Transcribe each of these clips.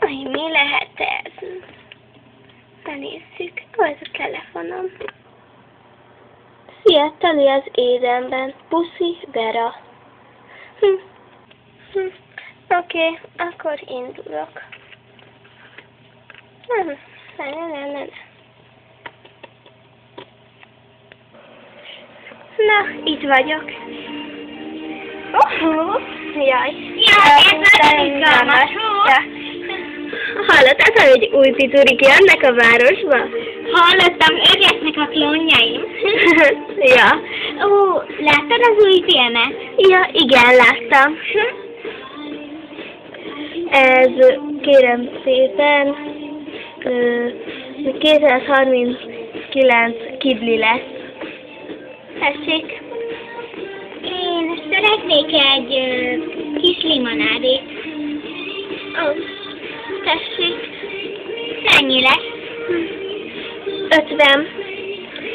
Aj, mi lehet ez? Benézzük. Ó, ez a telefonom. Szia, teli az édenben. Puszi, Vera. Hm. Hm. Oké, okay, akkor indulok. Hm. Ne, ne, ne, ne. Na, itt vagyok. Oh, jaj. Jaj, ez nagyon izgalmas Ja. Hallottál, hogy új piturik jönnek a városba? Hallottam, örgetnek a klónjaim. ja. Ó, láttad az új filmet? Ja, igen, láttam. Ez, kérem szépen, ö, 239 kibli lesz. Tessék. Szeretnék egy ö, kis limonádét. Ó, tessék. Ennyi lesz. 50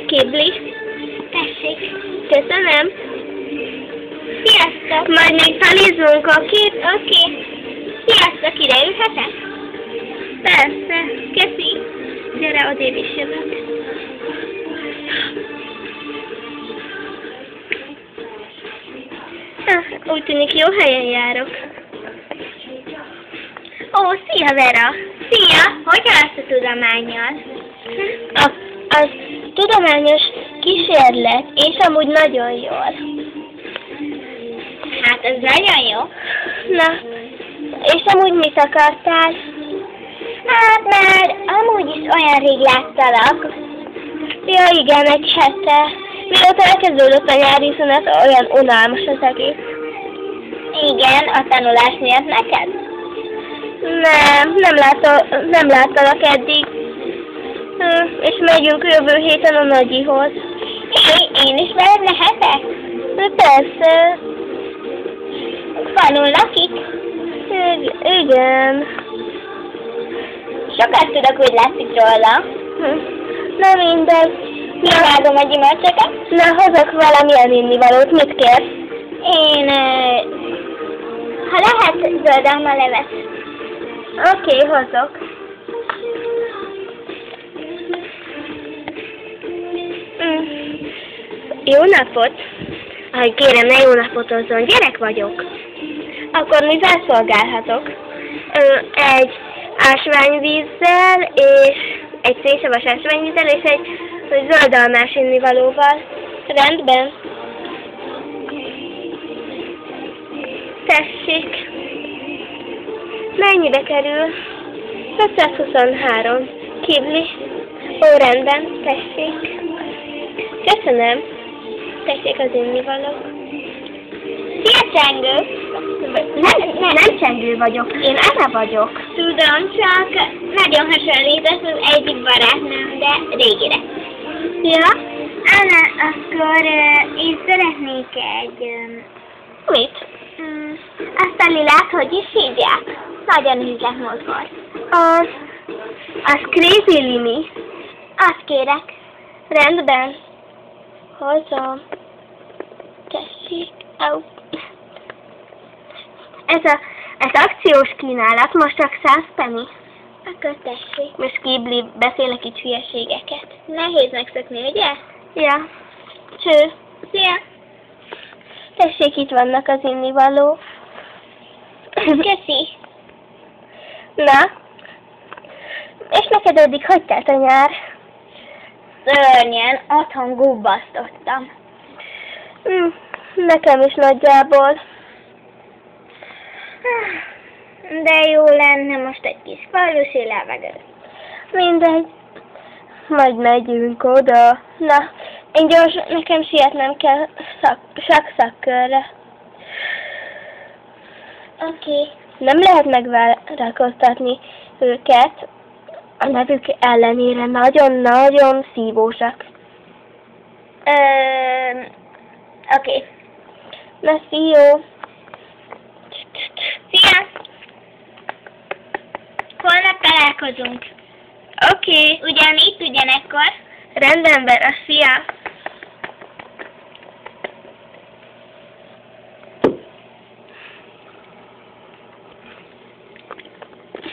kibli. Tessék. Köszönöm. Sziasztok! Majd még felízunk a kép. Oké. Sziasztok, ide ülhetek? Persze. Köszi. Gyere, odébb is jövök. Úgy tűnik, jó helyen járok. Ó, szia Vera! Szia! Hogyan lesz a tudományjal? A, az tudományos kísérlet, és amúgy nagyon jól. Hát ez nagyon jó. Na, és amúgy mit akartál? Hát már amúgy is olyan rég láttalak. Ja, igen, egy hete. Mióta elkezdődött a nyári szünet, olyan unalmas az egész. Igen, a tanulás miatt neked? Nem, nem, látta, nem láttalak eddig. Hm, és megyünk jövő héten a nagyihoz. Én, én is veled lehetek? Persze. Falun lakik? Ig- igen. Sokat tudok, hogy látszik róla. Hm. Na mindegy. Imádom a gyümölcsöket. Na, hozok valamilyen innivalót. Mit kérsz? Én, ha lehet, zöld levet. Oké, okay, hozok. Mm. Jó napot! Aj, kérem, ne jó napot hozzon, gyerek vagyok. Akkor mivel szolgálhatok? Ö, egy ásványvízzel, és egy szénsavas ásványvízzel, és egy zöldalmás innivalóval. Rendben. Tessék. Mennyibe kerül? 523. Kibli. Ó, rendben, tessék. Köszönöm. Tessék az innivaló. Szia, Csengő! Nem, nem, nem csengő vagyok, én Anna vagyok. Tudom, csak nagyon hasonlít az egyik barátnőm, de régire. Ja? Anna, akkor uh, én szeretnék egy... Mit? Um, azt a lilát, hogy is hívják? Nagyon ízlet múltkor. Az, az Crazy Limi. Azt kérek. Rendben. Hozom. Tessék. Au. Ez a, ez akciós kínálat, most csak 100 penny. Akkor tessék. Most kibli, beszélek itt hülyeségeket. Nehéz megszokni, ugye? Ja. Cső. Szia! Tessék, itt vannak az innivaló. Köszi! Na? És neked eddig hogy telt a nyár? Szörnyen, otthon gubbasztottam. Hm, nekem is nagyjából. De jó lenne most egy kis falusi levegő. Mindegy. Majd megyünk oda. Na, én gyors, nekem sietnem kell szak, sakszakkörre. Oké. Okay. Nem lehet megvárakoztatni őket, a nevük ellenére nagyon-nagyon szívósak. Öm, Oké. Okay. Na, szíjó! Szia! Holnap találkozunk. Oké, okay. Ugyanitt, ugyanekkor. rendben, Vera, szia!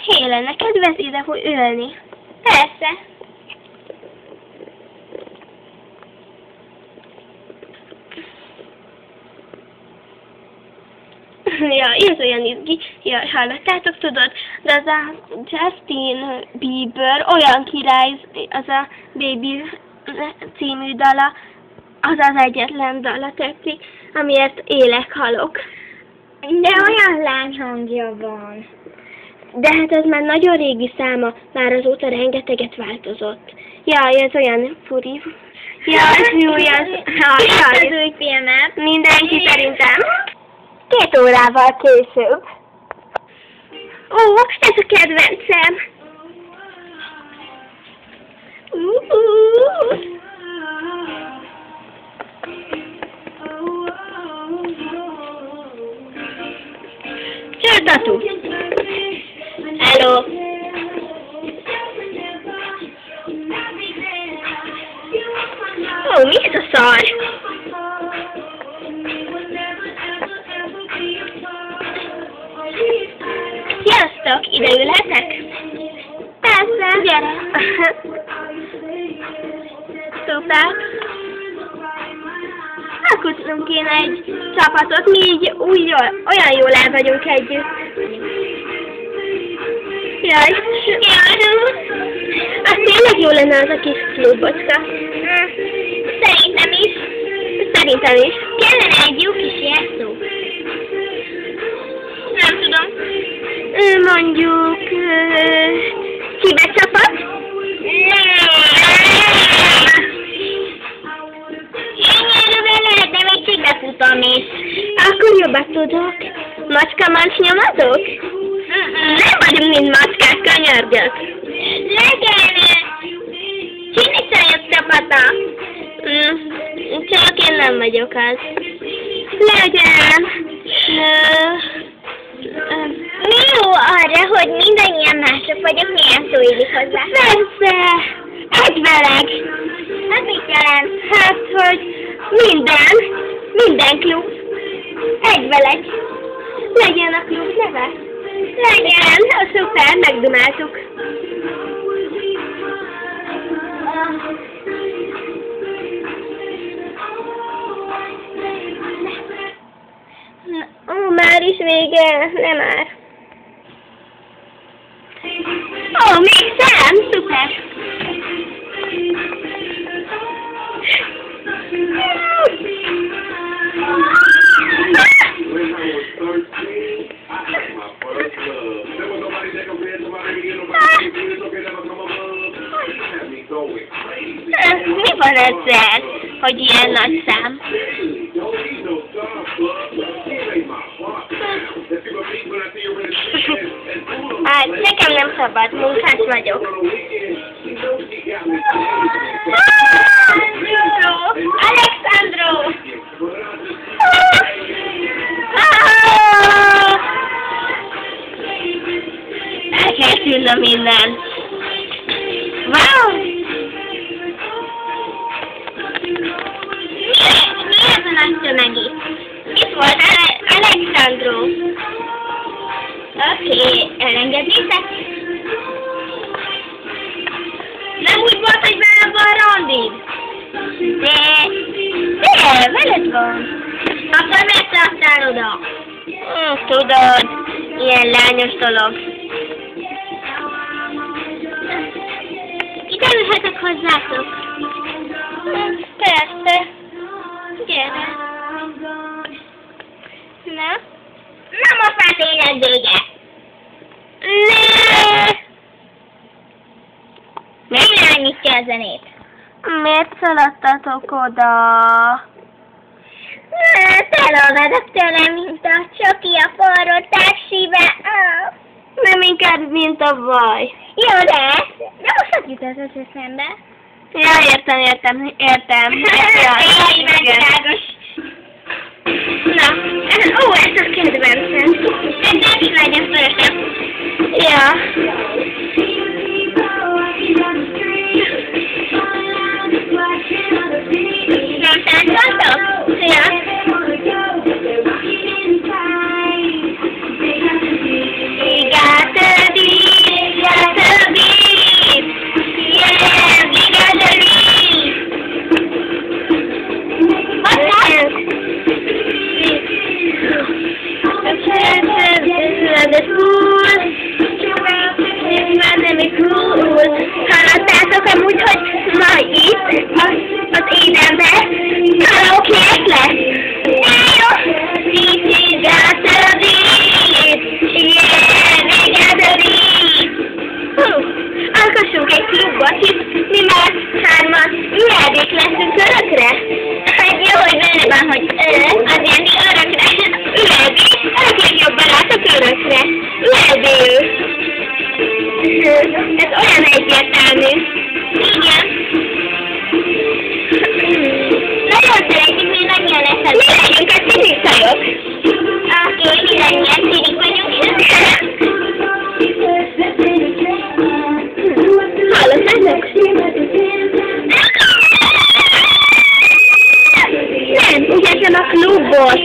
Lenne kedved ide fog ülni? Persze. ja, ez olyan izgi. Ja, hallottátok, tudod? De az a Justin Bieber olyan király, az a Baby című dala, az az egyetlen dala tetszik, amiért élek, halok. De olyan lány hangja van. De hát ez már nagyon régi száma, már azóta rengeteget változott. Ja, ez olyan furi. Ja, ez jó, ez... Ja, az új filmet. Mindenki szerintem. Két órával később. Ó, ez a kedvencem. Uh-uh. Hello. Ó, mi ez a szar? Sziasztok, ide ülhetek? Persze. Gyere. Szuper. Alkotnunk kéne egy csapatot, mi így úgy jól, olyan jól el vagyunk együtt. Jaj. Az tényleg jó lenne az a kis klubocska. Szerintem is. Szerintem is. Kellene egy jó kis jelszó. Nem tudom. Mondjuk... Kibe csapat? Akkor jobbat tudok. Macska mancs nyomatok? Vagyunk, mint macskák, könyörgök. Legyen csinicajok csapata. Mm, Csak én nem vagyok az. Legyen. Mi jó arra, hogy mindannyian mások vagyok, milyen szó illik hozzá? Persze. Egyveleg. Ez mit jelent? Hát, hogy minden, minden klub egyveleg. Legyen a klub neve. Legyen, a szuper, megdumáltuk. Ó, már is vége, nem már. Ó, még szám, szuper. Street and- and all of Hát, nekem nem szabad, munkás vagyok. on the weekend, you elengednétek? Nem úgy volt, hogy velem van randid? De, de, veled van. Akkor miért tartál oda? Hm, tudod, ilyen lányos dolog. Ide ülhetek hozzátok. Hm, Persze. Gyere. Na? Most már tényleg vége. Ne! Irányítja a zenét? Miért szaladtatok oda? Hát elolvadok tőlem, mint a csoki a forró taxibe. Ah. Nem inkább, mint a baj. Jó lesz. De most hogy jut az eszembe? Ja, értem, értem, értem. Ja, Jaj, megvilágos. Na, ó, ez a kedvencem. Ez nem is legyen vörösebb. Ja. volt.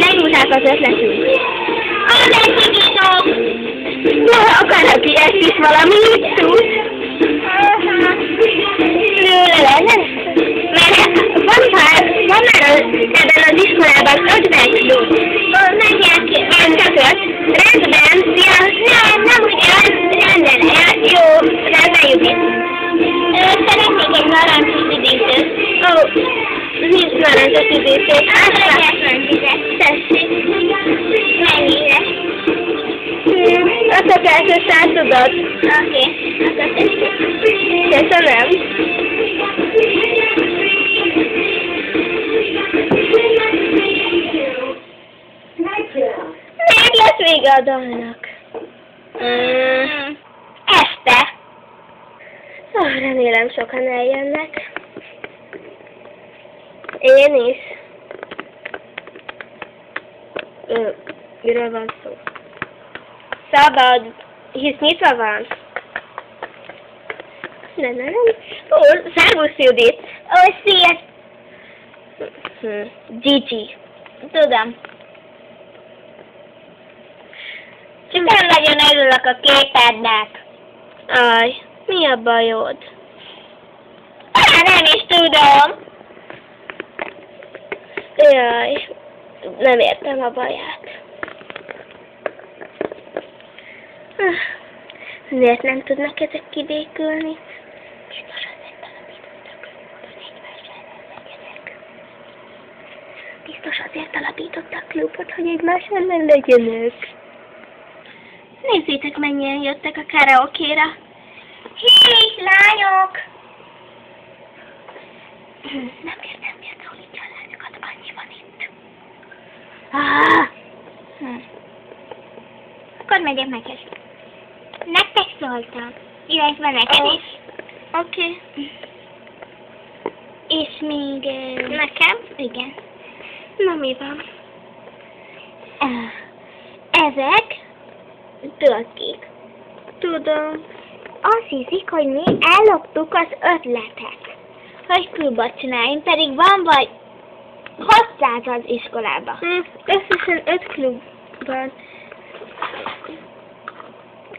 Lenyúlták az ötletünk. Na, akar, aki ezt is valami tud. Mert van, hát, van már ebben az iskolában 50 kiló. Menjek ki, enteköt. Rendben, ja, nem, nem úgy, rendben, jó, rendben, jó. Szeretnék egy narancs üdítőt. Oh nincs narancsos üdítő. Azt Tessék. Mennyire? Hmm, a szokásos át tudod. Oké, akkor tessék. Köszönöm. Miért lesz vége a dalnak? Mm. Este. Ah, remélem sokan eljönnek. Én is. Ö, miről van szó? Szabad, hisz nyitva van. Nem, nem, nem. Ó, szervusz Judit. Ó, szia. Hm. Gigi. Tudom. Nem nagyon örülök a képednek. Aj, mi a bajod? Á, nem is tudom. Jaj, nem értem a baját. Ah, Miért nem tudnak ezek kibékülni? Biztos azért alapítottak, hogy egymással legyenek. Biztos klubot, legyenek. Nézzétek, mennyien jöttek a karaoke-ra. Hé, lányok! Nem értem, miért szólítja a lányokat, annyi van itt. Ah! Hm. Akkor megyek neked. Nektek szóltam. Illetve neked is. Oké. Okay. És még... ö, Nekem? Igen. Na mi van? Ezek tölkék. Tudom. Azt hiszik, hogy mi elloptuk az ötletet, hogy klubot csináljunk, pedig van vagy 600 az iskolában. Hm, összesen öt klub van.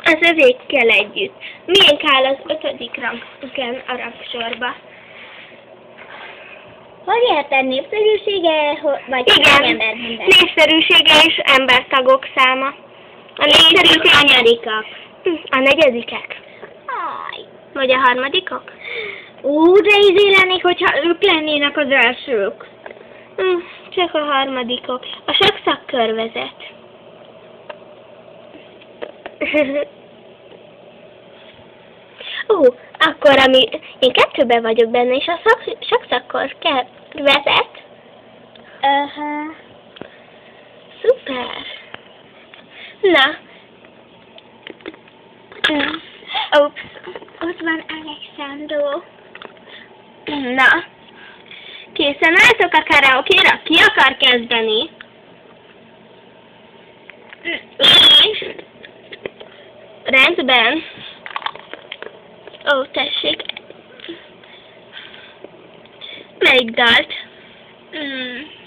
Az övékkel együtt. Miénk áll az ötödik rangon a rangsorba. Hogy érted népszerűsége, vagy Igen, ember minden? népszerűsége és embertagok száma. A népszerűség... hanyadikak. Hm, A negyedikek. Aj. Vagy a harmadikok? Ú, de izé lennék, hogyha ők lennének az elsők. Hm, Csak a harmadikok. A sok szakkörvezet. Ó, akkor ami, én kettőben vagyok benne, és a szak, sok kell vezet. Aha. Szuper. Na. Ups. Ott van Alexandro. Na. Készen álltok a karaoke-ra? Ki akar kezdeni? És? Rendben. Ó, tessék. Melyik dalt? Mm.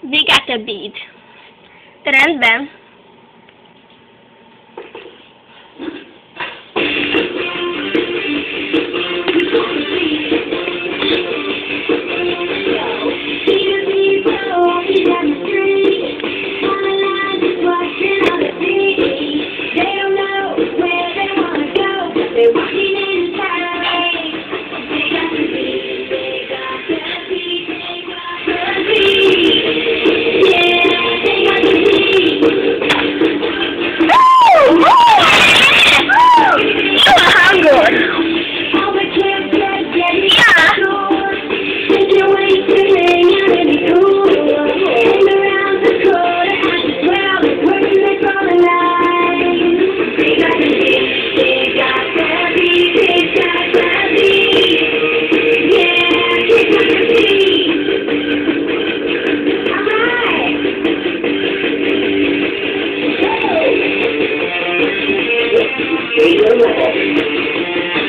We got a beat. Rendben. いろいろ。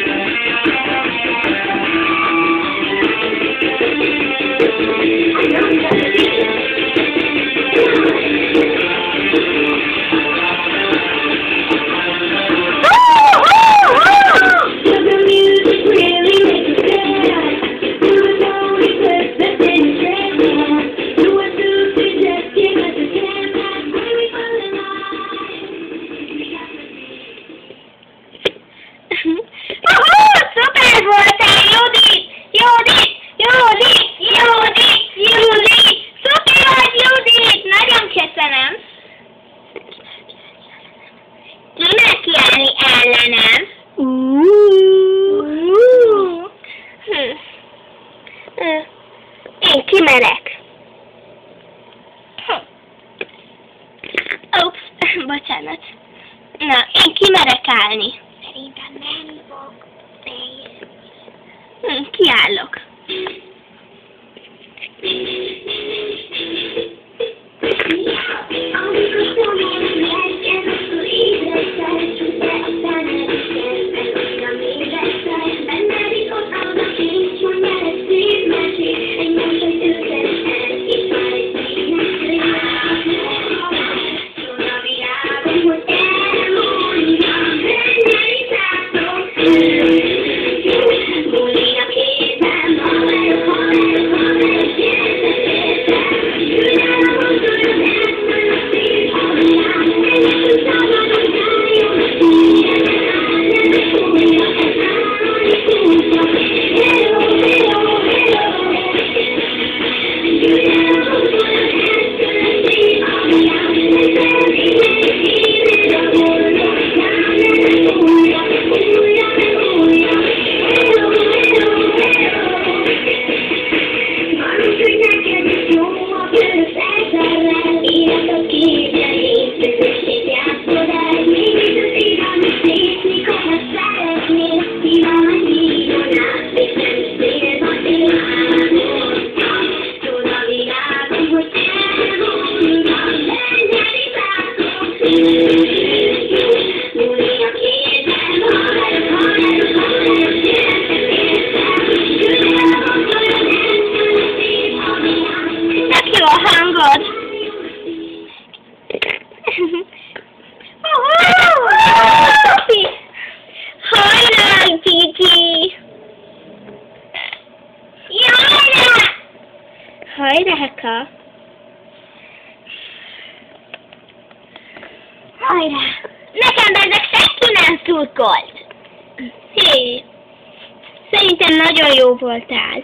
jó voltál.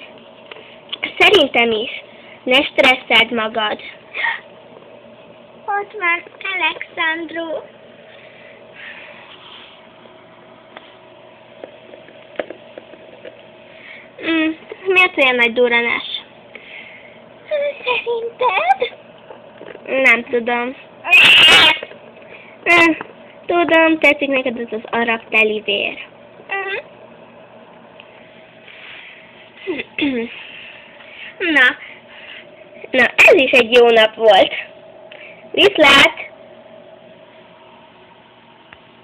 Szerintem is. Ne stresszed magad. Ott van Alexandru. Mm, miért olyan nagy duranás? Szerinted? Nem tudom. Mm, tudom, tetszik neked ez az arab telivér. Na, na ez is egy jó nap volt. Viszlát!